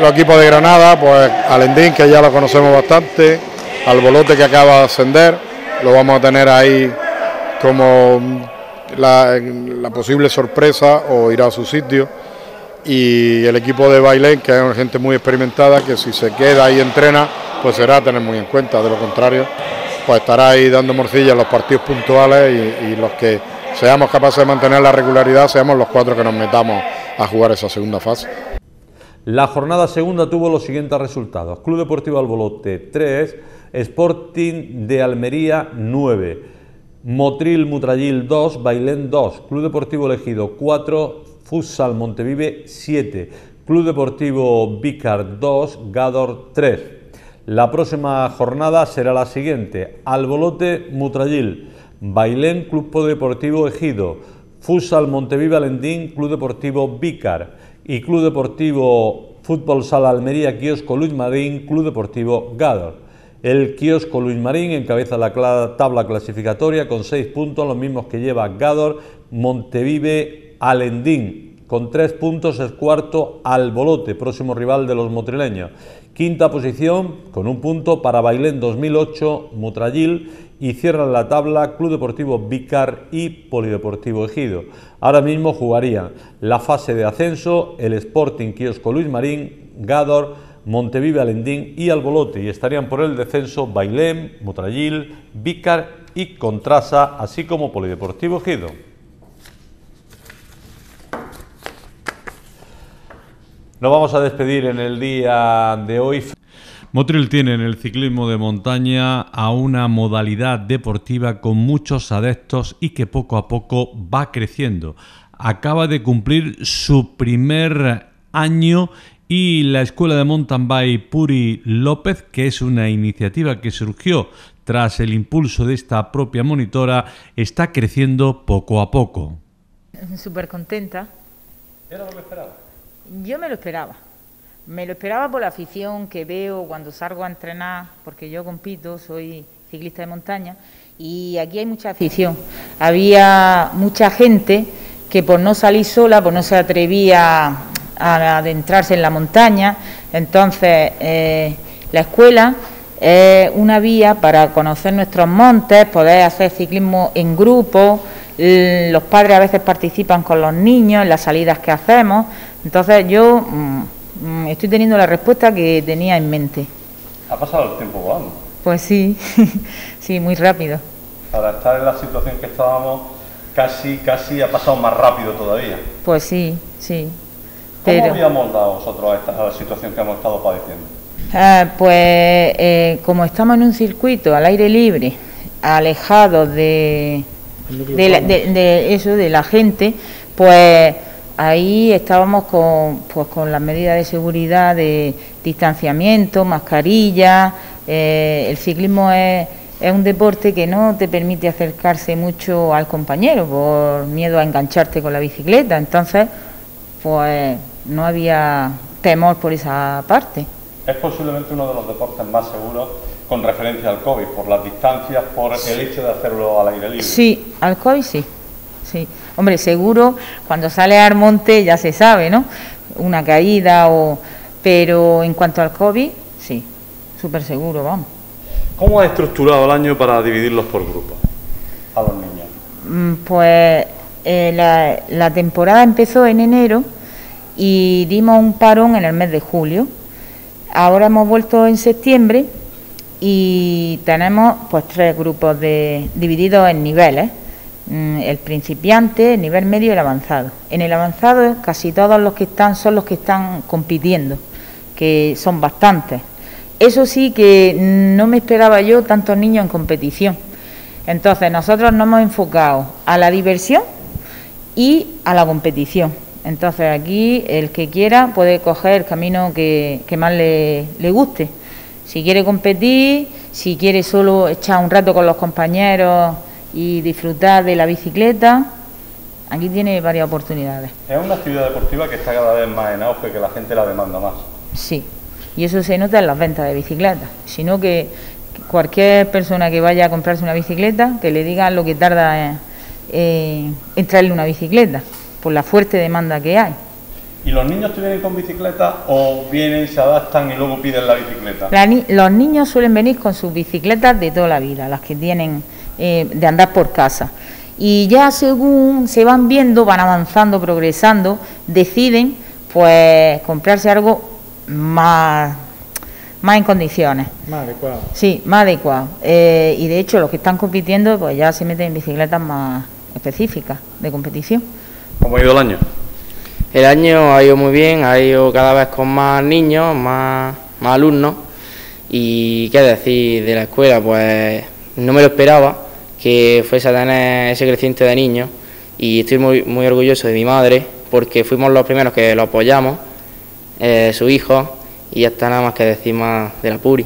Los equipos de Granada, pues Alendín que ya lo conocemos bastante, Albolote que acaba de ascender, lo vamos a tener ahí como la, posible sorpresa o irá a su sitio. Y el equipo de Bailén, que es gente muy experimentada, que si se queda y entrena, pues será tener muy en cuenta. De lo contrario, pues estará ahí dando morcilla en los partidos puntuales y, los que seamos capaces de mantener la regularidad, seamos los cuatro que nos metamos a jugar esa segunda fase. La jornada segunda tuvo los siguientes resultados. Club Deportivo Albolote 3, Sporting de Almería 9. Motril Mutrayil 2, Bailén 2, Club Deportivo Elegido 4, Futsal Montevive 7, Club Deportivo Vícar 2, Gador 3. La próxima jornada será la siguiente: Albolote Mutrayil, Bailén Club Deportivo Ejido, Futsal Montevive Alendín, Club Deportivo Vícar y Club Deportivo Fútbol Sala Almería Kiosco Luis Marín, Club Deportivo Gador. El kiosco Luis Marín encabeza la tabla clasificatoria con seis puntos, los mismos que lleva Gador, Montevive, Alendín. Con tres puntos es cuarto Albolote, próximo rival de los motrileños. Quinta posición, con un punto para Bailén 2008, Mutrayil y cierran la tabla Club Deportivo Vícar y Polideportivo Ejido. Ahora mismo jugarían la fase de ascenso el Sporting Kiosco Luis Marín, Gador, Montevive, Alendín y Albolote y estarían por el descenso Bailén, Motrayil, Vícar y Contrasa, así como Polideportivo Gido. Nos vamos a despedir en el día de hoy. Motril tiene en el ciclismo de montaña a una modalidad deportiva con muchos adeptos y que poco a poco va creciendo. Acaba de cumplir su primer año y la Escuela de Mountain Bike Puri López, que es una iniciativa que surgió tras el impulso de esta propia monitora, está creciendo poco a poco. Súper contenta. ¿Era lo que esperaba? Yo me lo esperaba. Me lo esperaba por la afición que veo cuando salgo a entrenar, porque yo compito, soy ciclista de montaña, y aquí hay mucha afición. Había mucha gente que por no salir sola, por no se atrevía a adentrarse en la montaña. Entonces, eh, la escuela es una vía para conocer nuestros montes, poder hacer ciclismo en grupo. Los padres a veces participan con los niños en las salidas que hacemos. Entonces, yo mm, mm, estoy teniendo la respuesta que tenía en mente. ¿Ha pasado el tiempo volando? Pues sí, sí, muy rápido. Para estar en la situación que estábamos, casi, casi ha pasado más rápido todavía. Pues sí, sí. ¿Cómo habíamos dado vosotros a, esta, la situación que hemos estado padeciendo? Ah, pues eh, como estamos en un circuito al aire libre, alejado de, de, eso, de la gente, pues ahí estábamos con, pues, con las medidas de seguridad de distanciamiento, mascarilla. Eh, el ciclismo es, es un deporte que no te permite acercarse mucho al compañero por miedo a engancharte con la bicicleta. Entonces, pues no había temor por esa parte. Es posiblemente uno de los deportes más seguros con referencia al COVID, por las distancias, por el hecho de hacerlo al aire libre. Sí, al COVID sí. Sí. Hombre, seguro, cuando sale al monte ya se sabe, ¿no? Una caída o... Pero en cuanto al COVID, sí, súper seguro, vamos. ¿Cómo ha estructurado el año para dividirlos por grupos a los niños? Mm, pues eh, la, la temporada empezó en enero y dimos un parón en el mes de julio. Ahora hemos vuelto en septiembre y tenemos pues tres grupos de, divididos en niveles. Mm, el principiante, el nivel medio y el avanzado. En el avanzado casi todos los que están son los que están compitiendo, que son bastantes. Eso sí que no me esperaba yo tantos niños en competición. Entonces nosotros nos hemos enfocado a la diversión y a la competición. Entonces aquí el que quiera puede coger el camino que, más le, guste. Si quiere competir, si quiere solo echar un rato con los compañeros y disfrutar de la bicicleta. Aquí tiene varias oportunidades. Es una actividad deportiva que está cada vez más en auge, que la gente la demanda más. Sí, y eso se nota en las ventas de bicicletas, sino que cualquier persona que vaya a comprarse una bicicleta, que le digan lo que tarda en, traerle una bicicleta, por la fuerte demanda que hay. ¿Y los niños te vienen con bicicleta o vienen, se adaptan y luego piden la bicicleta? los niños suelen venir con sus bicicletas de toda la vida, las que tienen eh, de andar por casa. Y ya según se van viendo, van avanzando, progresando, deciden pues comprarse algo más, más en condiciones. Más adecuado. Sí, más adecuado. Eh, y de hecho los que están compitiendo pues ya se meten en bicicletas más específicas de competición. ¿Cómo ha ido el año? El año ha ido muy bien, ha ido cada vez con más niños, más, más alumnos. Y qué decir de la escuela, pues no me lo esperaba que fuese a tener ese creciente de niños y estoy muy, muy orgulloso de mi madre porque fuimos los primeros que lo apoyamos eh, su hijo, y ya está nada más que decir más de la Puri.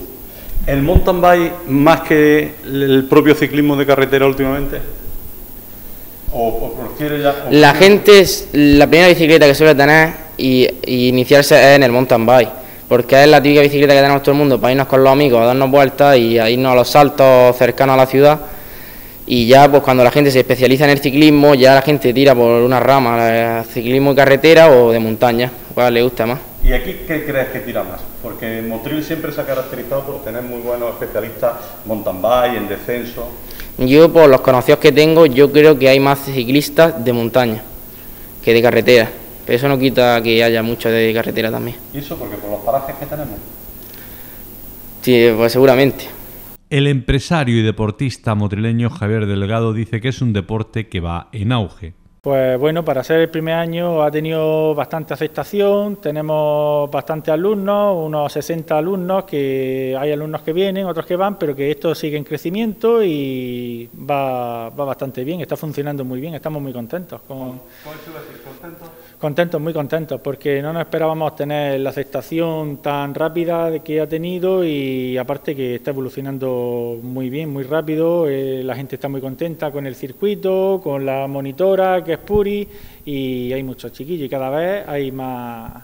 ¿El mountain bike más que el propio ciclismo de carretera últimamente? ¿O, ya, la gente, es la primera bicicleta que suele tener y, iniciarse es en el mountain bike, porque es la típica bicicleta que tenemos todo el mundo para irnos con los amigos, a darnos vueltas y a irnos a los saltos cercanos a la ciudad y ya pues cuando la gente se especializa en el ciclismo ya la gente tira por una rama, ciclismo de carretera o de montaña, cual le gusta más. ¿Y aquí qué crees que tira más? Porque Motril siempre se ha caracterizado por tener muy buenos especialistas mountain bike, en descenso. Yo, por los conocidos que tengo, yo creo que hay más ciclistas de montaña que de carretera. Pero eso no quita que haya muchos de carretera también. ¿Y eso porque por los parajes que tenemos? Sí, pues seguramente. El empresario y deportista motrileño Javier Delgado dice que es un deporte que va en auge. Pues bueno, para ser el primer año ha tenido bastante aceptación, tenemos bastantes alumnos, unos 60 alumnos, que hay alumnos que vienen, otros que van, pero que esto sigue en crecimiento y va, bastante bien, está funcionando muy bien, estamos muy contentos. Con, contentos? Contentos, muy contentos, porque no nos esperábamos tener la aceptación tan rápida que ha tenido y aparte que está evolucionando muy bien, muy rápido, eh, la gente está muy contenta con el circuito, con la monitora que es Puri y hay muchos chiquillos y cada vez hay más,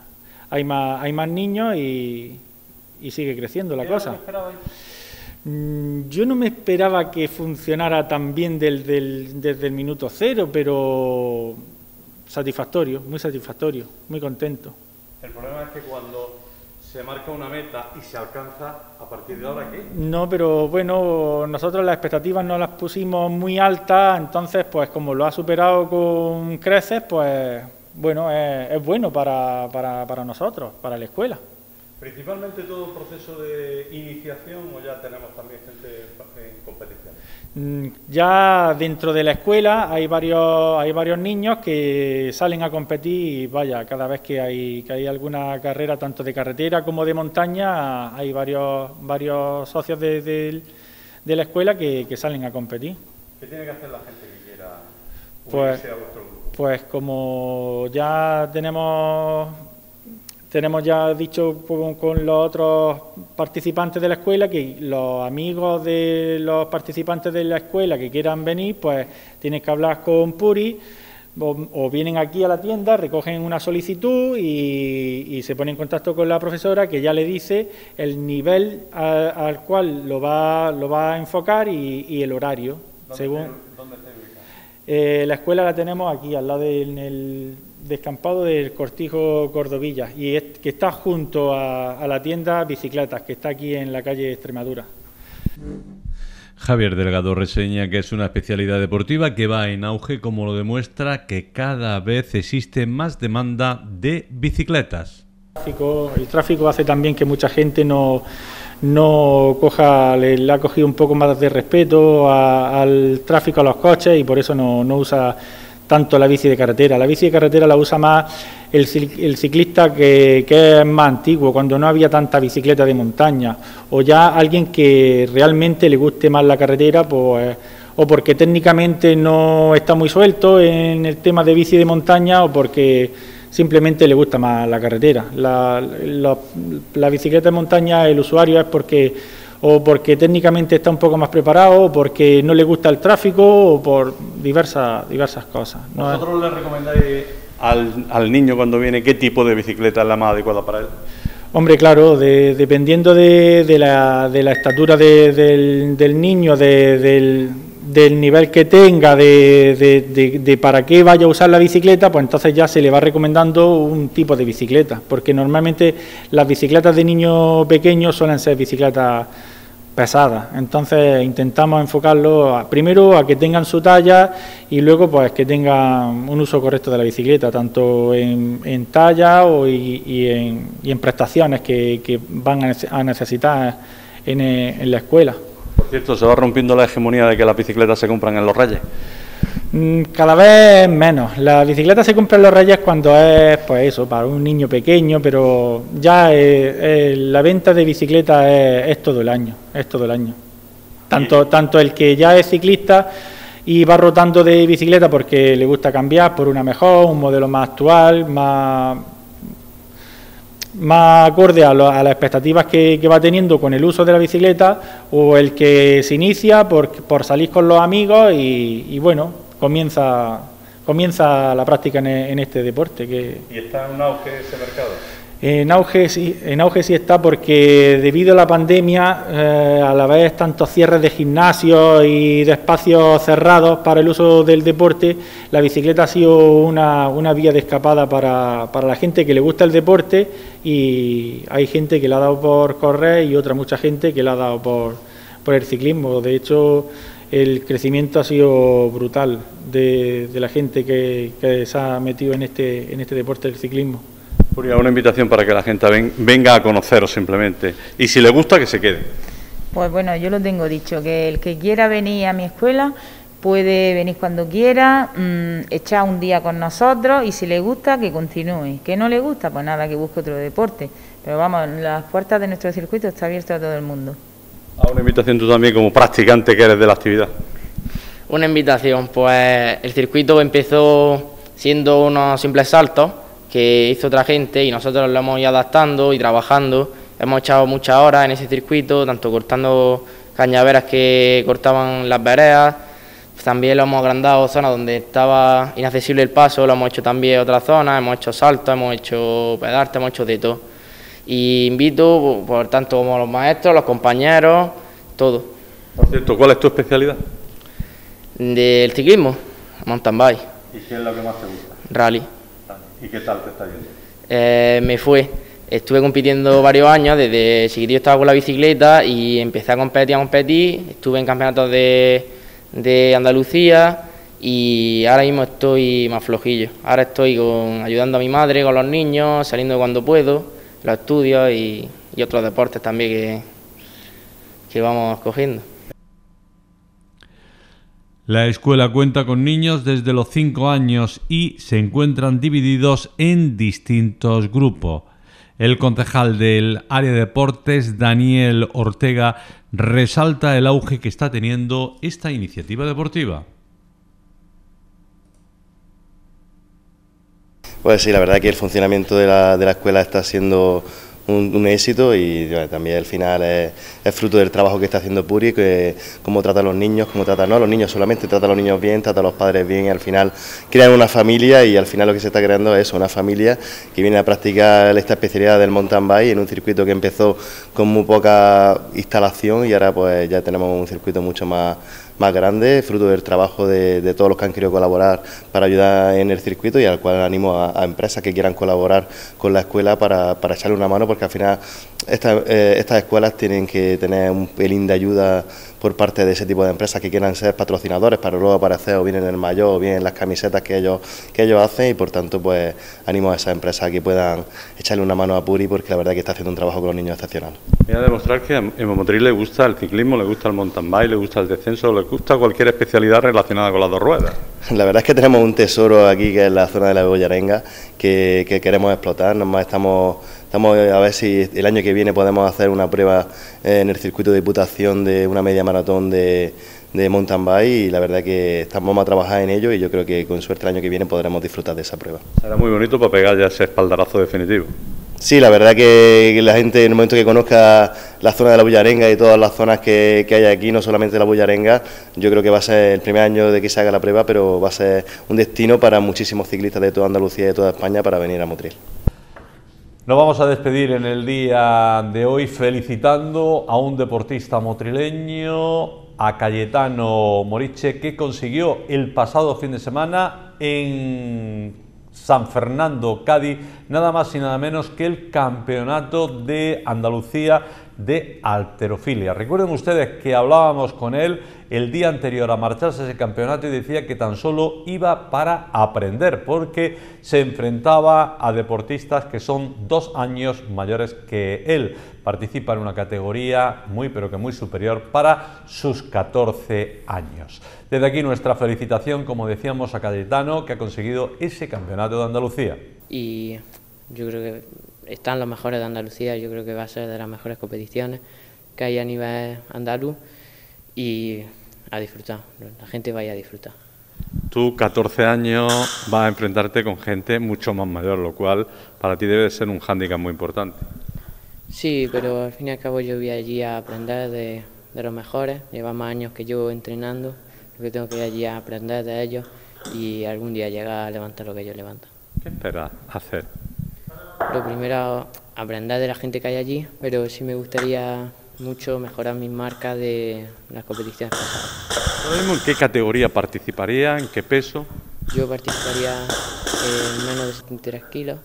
hay más, hay más niños y, sigue creciendo la cosa. Mm, yo no me esperaba que funcionara tan bien desde el minuto cero, pero satisfactorio, muy satisfactorio, muy contento. El problema es que cuando se marca una meta y se alcanza, ¿a partir de ahora qué? No, pero bueno, nosotros las expectativas no las pusimos muy altas, entonces pues como lo ha superado con creces, pues bueno, es, bueno para, para, para nosotros, para la escuela. ¿Principalmente todo el proceso de iniciación o ya tenemos también gente en competición? Mm, ya dentro de la escuela hay varios, hay varios niños que salen a competir y vaya, cada vez que hay, que hay alguna carrera, tanto de carretera como de montaña, hay varios, varios socios de, la escuela que, salen a competir. ¿Qué tiene que hacer la gente que quiera pues, a vuestro grupo? Pues como ya tenemos tenemos ya dicho con, los otros participantes de la escuela que los amigos de los participantes de la escuela que quieran venir, pues tienen que hablar con Puri o, vienen aquí a la tienda, recogen una solicitud y, se ponen en contacto con la profesora que ya le dice el nivel al cual lo va, lo va a enfocar y, el horario. ¿Dónde según, eh, la escuela la tenemos aquí, al lado del descampado del Cortijo Cordovilla y que está junto a, la tienda Bicicletas, que está aquí en la calle Extremadura. Javier Delgado reseña que es una especialidad deportiva que va en auge, como lo demuestra que cada vez existe más demanda de bicicletas. El tráfico hace también que mucha gente no, no coja, le, ha cogido un poco más de respeto al tráfico, a los coches y por eso no, no usa tanto la bici de carretera. La bici de carretera la usa más el, ciclista que, es más antiguo, cuando no había tanta bicicleta de montaña, o ya alguien que realmente le guste más la carretera, pues, o porque técnicamente no está muy suelto en el tema de bici de montaña, o porque simplemente le gusta más la carretera. La bicicleta de montaña, el usuario es porque o porque técnicamente está un poco más preparado, o porque no le gusta el tráfico, o por diversas, diversas cosas. ¿Vosotros le recomendáis al, niño cuando viene qué tipo de bicicleta es la más adecuada para él? Hombre, claro, dependiendo de, la, estatura del, niño, del, nivel que tenga, de, para qué vaya a usar la bicicleta, pues entonces ya se le va recomendando un tipo de bicicleta, porque normalmente las bicicletas de niños pequeños suelen ser bicicletas pesadas. Entonces intentamos enfocarlo primero a que tengan su talla y luego pues que tengan un uso correcto de la bicicleta, tanto en, talla o y, en, prestaciones que, van a necesitar en, la escuela. Por cierto, se va rompiendo la hegemonía de que las bicicletas se compran en los reyes. Mm, cada vez menos. La bicicleta se compra en los Reyes cuando es, pues eso, para un niño pequeño, pero ya la venta de bicicletas es, todo el año, es todo el año. Tanto, tanto el que ya es ciclista y va rotando de bicicleta porque le gusta cambiar por una mejor, un modelo más actual, más, más acorde a, las expectativas que, va teniendo con el uso de la bicicleta, o el que se inicia por, por salir con los amigos y bueno, comienza, comienza la práctica en, este deporte. Que, ¿Y está en auge ese mercado? En auge, sí, en auge sí está porque debido a la pandemia, eh, a la vez tantos cierres de gimnasios y de espacios cerrados para el uso del deporte, la bicicleta ha sido una, una vía de escapada para, para, la gente que le gusta el deporte y hay gente que le ha dado por correr y otra mucha gente que le ha dado por, por el ciclismo. De hecho, el crecimiento ha sido brutal de, la gente que, se ha metido en este, en este deporte del ciclismo. una invitación para que la gente venga a conoceros simplemente y si le gusta que se quede. Pues bueno, yo lo tengo dicho, que el que quiera venir a mi escuela puede venir cuando quiera, mm, echar un día con nosotros y si le gusta que continúe. Que no le gusta, pues nada, que busque otro deporte. Pero vamos, las puertas de nuestro circuito están abiertas a todo el mundo. A una invitación tú también como practicante que eres de la actividad. Una invitación, pues el circuito empezó siendo unos simples saltos que hizo otra gente y nosotros lo hemos ido adaptando y trabajando. Hemos echado muchas horas en ese circuito, tanto cortando cañaveras que cortaban las veredas, también lo hemos agrandado zonas donde estaba inaccesible el paso, lo hemos hecho también otras zonas, hemos hecho saltos, hemos hecho pedarte, hemos hecho de todo. Y invito, por tanto, como los maestros, los compañeros, todo. Por cierto, ¿cuál es tu especialidad? Del ciclismo, mountain bike. ¿Y qué es lo que más te gusta? Rally. ¿Y qué tal te está yendo? Eh, me fue. Estuve compitiendo varios años, desde chiquitillo estaba con la bicicleta y empecé a competir, a competir. Estuve en campeonatos de, de Andalucía y ahora mismo estoy más flojillo. Ahora estoy con, ayudando a mi madre con los niños, saliendo cuando puedo los estudios y, otros deportes también que, que vamos cogiendo. La escuela cuenta con niños desde los 5 años y se encuentran divididos en distintos grupos. El concejal del área de deportes, Daniel Ortega, resalta el auge que está teniendo esta iniciativa deportiva. Pues sí, la verdad que el funcionamiento de la, de la escuela está siendo un, éxito y también al final es, fruto del trabajo que está haciendo Puri, que cómo trata a los niños, cómo trata no a los niños solamente, trata a los niños bien, trata a los padres bien y al final crean una familia y al final lo que se está creando es una familia que viene a practicar esta especialidad del mountain bike en un circuito que empezó con muy poca instalación y ahora pues ya tenemos un circuito mucho más más grande, fruto del trabajo de, todos los que han querido colaborar para ayudar en el circuito y al cual animo a, empresas que quieran colaborar con la escuela para, para echarle una mano, porque al final eh, estas escuelas tienen que tener un pelín de ayuda por parte de ese tipo de empresas que quieran ser patrocinadores para luego aparecer o bien en el mayor o bien en las camisetas que ellos que ellos hacen y por tanto pues animo a esas empresas a que puedan echarle una mano a Puri porque la verdad es que está haciendo un trabajo con los niños excepcional. Voy a demostrar que en Momotriz le gusta el ciclismo, le gusta el mountain bike, le gusta el descenso, le gusta cualquier especialidad relacionada con las dos ruedas. La verdad es que tenemos un tesoro aquí que es la zona de la Bollarenga que, que queremos explotar, nomás estamos Estamos a ver si el año que viene podemos hacer una prueba en el circuito de diputación de una media maratón de, mountain bike y la verdad que estamos a trabajar en ello y yo creo que con suerte el año que viene podremos disfrutar de esa prueba. Será muy bonito para pegar ya ese espaldarazo definitivo. Sí, la verdad que la gente en el momento que conozca la zona de la Bullarenga y todas las zonas que, hay aquí, no solamente la Bullarenga, yo creo que va a ser el primer año de que se haga la prueba, pero va a ser un destino para muchísimos ciclistas de toda Andalucía y de toda España para venir a Motril. Nos vamos a despedir en el día de hoy felicitando a un deportista motrileño, a Cayetano Moriche, que consiguió el pasado fin de semana en San Fernando, Cádiz, nada más y nada menos que el Campeonato de Andalucía de Alterofilia. Recuerden ustedes que hablábamos con él el día anterior a marcharse ese campeonato y decía que tan solo iba para aprender porque se enfrentaba a deportistas que son dos años mayores que él. Participa en una categoría muy pero que muy superior para sus 14 años. Desde aquí nuestra felicitación, como decíamos, a Cayetano que ha conseguido ese campeonato de Andalucía. Y yo creo que están los mejores de Andalucía, yo creo que va a ser de las mejores competiciones que hay a nivel andaluz y a disfrutar, la gente vaya a disfrutar. Tú, 14 años, vas a enfrentarte con gente mucho más mayor, lo cual para ti debe ser un hándicap muy importante. Sí, pero al fin y al cabo yo voy allí a aprender de, de los mejores, lleva más años que yo entrenando, lo que tengo que ir allí a aprender de ellos y algún día llegar a levantar lo que ellos levantan. ¿Qué esperas hacer? Lo primero, aprender de la gente que hay allí, pero sí me gustaría mucho mejorar mis marcas de las competiciones pasadas. ¿En qué categoría participaría? ¿En qué peso? Yo participaría en menos de 73 kilos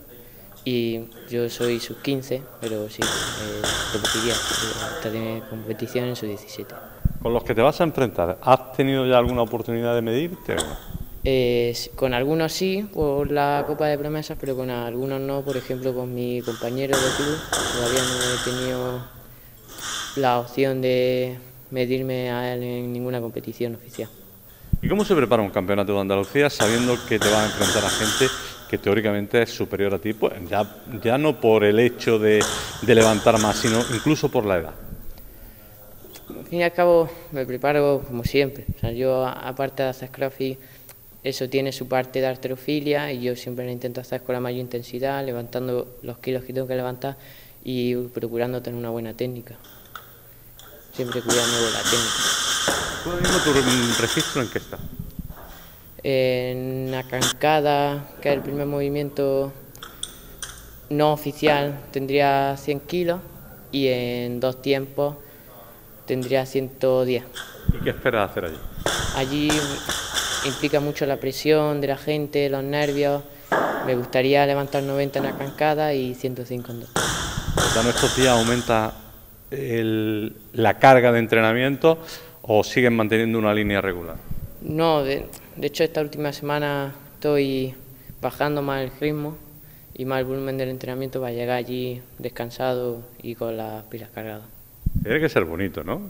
y yo soy sub 15, pero sí, eh, competiría hasta tener competición en sub 17. ¿Con los que te vas a enfrentar, has tenido ya alguna oportunidad de medirte eh, con algunos sí, por la Copa de Promesas, pero con algunos no. Por ejemplo, con mi compañero de club todavía no he tenido la opción de medirme a él en ninguna competición oficial. ¿Y cómo se prepara un campeonato de Andalucía sabiendo que te va a enfrentar a gente que teóricamente es superior a ti, pues ya, ya no por el hecho de, de levantar más, sino incluso por la edad? Al fin y al cabo me preparo como siempre. O sea, yo aparte de hacer crossfit eso tiene su parte de arterofilia y yo siempre lo intento hacer con la mayor intensidad, levantando los kilos que tengo que levantar y procurando tener una buena técnica. Siempre cuidando la técnica. ¿Tú mismo tu registro en qué está? En la cancada, que es el primer movimiento no oficial, tendría 100 kilos y en dos tiempos tendría 110. ¿Y qué esperas hacer allí? Allí implica mucho la presión de la gente, los nervios. Me gustaría levantar 90 en la cancada y 105 en dos. ¿En estos días aumenta la carga de entrenamiento o siguen manteniendo una línea regular? No, de, hecho esta última semana estoy bajando más el ritmo y más el volumen del entrenamiento para llegar allí descansado y con las pilas cargadas. Tiene que ser bonito, ¿no?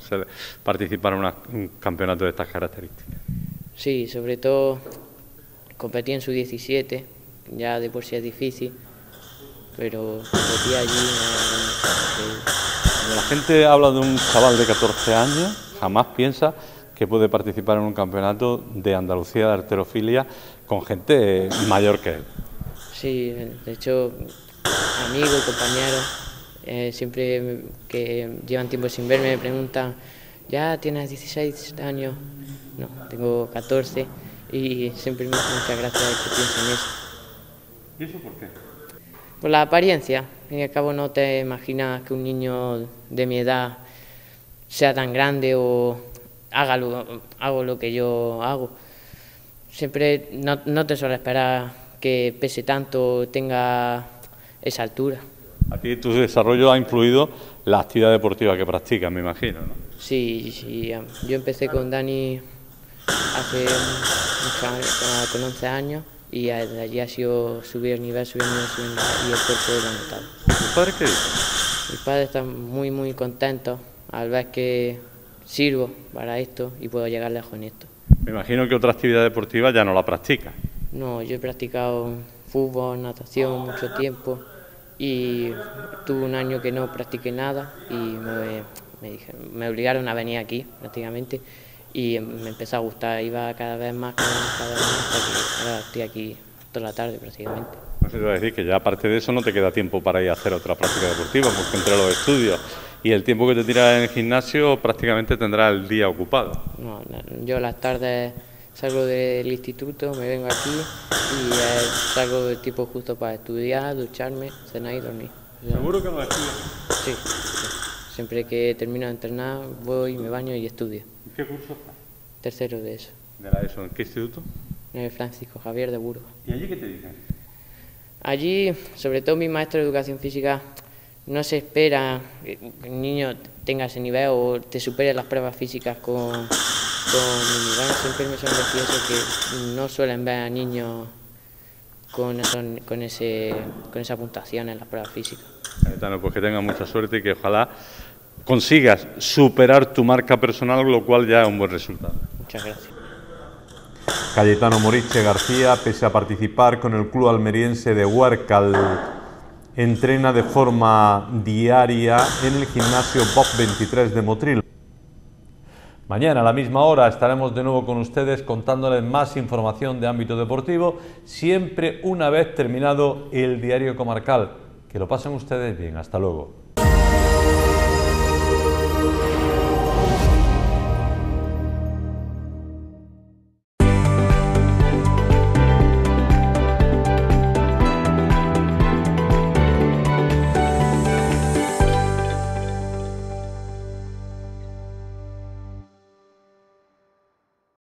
participar en un campeonato de estas características. Sí, sobre todo competí en su 17, ya de por sí es difícil, pero competí allí. Cuando la gente habla de un chaval de 14 años, jamás piensa que puede participar en un campeonato de Andalucía de arterofilia con gente mayor que él. Sí, de hecho, amigos, compañeros, eh, siempre que llevan tiempo sin verme me preguntan, ya tienes 16 años, no, tengo 14 y siempre me hace mucha gracia que piensen eso. ¿Y eso por qué? Por la apariencia. En al cabo no te imaginas que un niño de mi edad sea tan grande o haga lo, hago lo que yo hago. Siempre no, no te suele esperar que pese tanto, tenga esa altura. A ti tu desarrollo ha influido la actividad deportiva que practicas, me imagino, ¿no? Sí, sí. Yo empecé con Dani hace con 11 años y de allí ha sido subir el nivel, subir el nivel, subir el nivel y el cuerpo lo ha notado. ¿Tu padre qué dice? Mis padres están muy, muy contentos al ver que sirvo para esto y puedo llegar lejos en esto. Me imagino que otra actividad deportiva ya no la practicas. No, yo he practicado fútbol, natación mucho tiempo y tuve un año que no practiqué nada y me, me, me obligaron a venir aquí prácticamente y me empezó a gustar, iba cada vez más, cada vez más, hasta que ahora estoy aquí toda la tarde prácticamente. No sé, te voy a decir que ya aparte de eso no te queda tiempo para ir a hacer otra práctica deportiva, porque entre los estudios y el tiempo que te tiras en el gimnasio prácticamente tendrás el día ocupado. No, yo las tardes salgo del instituto, me vengo aquí y eh, salgo de tipo justo para estudiar, ducharme, cenar y dormir. ¿Seguro que no estudias? Sí, siempre que termino de entrenar voy, me baño y estudio. ¿Qué curso? Tercero de eso. ¿De la ESO? ¿En qué instituto? En el Francisco Javier de Burgos. ¿Y allí qué te dicen? Allí, sobre todo mi maestro de educación física, no se espera que el niño tenga ese nivel o te supere las pruebas físicas con, con mi nivel. Siempre me son que no suelen ver a niños con, con, ese, con esa puntuación en las pruebas físicas. pues que tengas mucha suerte y que ojalá consigas superar tu marca personal, lo cual ya es un buen resultado. Muchas gracias. Cayetano Moriche García, pese a participar con el club almeriense de Huarcal, entrena de forma diaria en el gimnasio Bob 23 de Motril. Mañana a la misma hora estaremos de nuevo con ustedes contándoles más información de ámbito deportivo, siempre una vez terminado el diario comarcal. Que lo pasen ustedes bien, hasta luego.